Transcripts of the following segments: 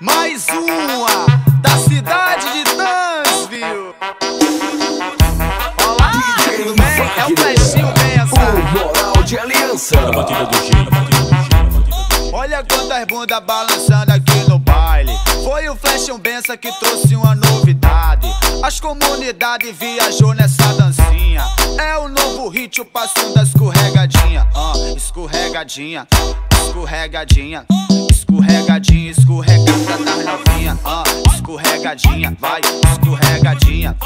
Mais uma da cidade de Dansville. Olá, tudo bem? É o Flechinho Bença. O moral de aliança. A batida do. Olha quantas bundas balançando aqui no baile. Foi o Flechinho Bença que trouxe uma novidade. As comunidades viajou nessa dancinha. É o novo hit, o passinho da escorregadinha. Ah, escorregadinha, escorregadinha. Escorregadinha, escorregada das novinha. Ah, escorregadinha, vai, escorregadinha.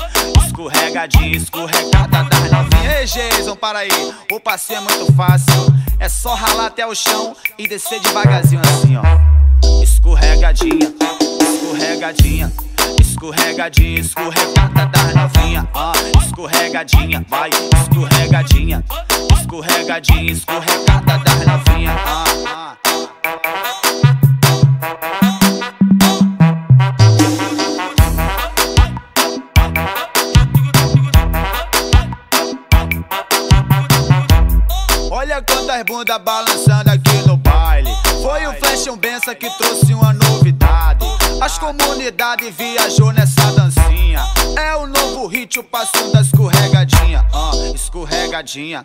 Escorregadinha, escorregada das novinha. Ei, Jason, para aí. O passeio é muito fácil. É só ralar até o chão e descer devagarzinho assim, ó. Escorregadinha, escorregadinha. Escorregadinha, escorregada das novinha. Ah, escorregadinha, vai, escorregadinha. Escorregadinha, escorregada das Quantas bundas balançando aqui no baile. Foi o Fashion Bença que trouxe uma novidade. As comunidades viajou nessa dancinha. É o novo hit, o passinho da escorregadinha. Ah, escorregadinha,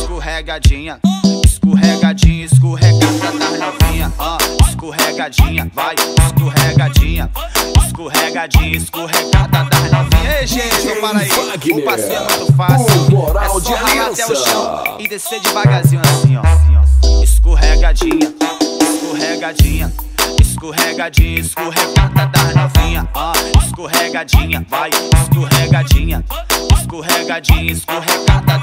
escorregadinha. Escorregadinha, escorregada das novinha. Ah, escorregadinha, vai, escorregadinha. Escorregadinha, escorregada das novinha. Ei, gente, não para aí. O passeio é muito fácil. É só até o chão descer devagarzinho assim, ó. ó. Escorregadinha, escorregadinha. Escorregadinha, escorregada das novinha. Ah, escorregadinha, vai, escorregadinha. Escorregadinha, escorregada